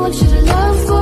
want you to love for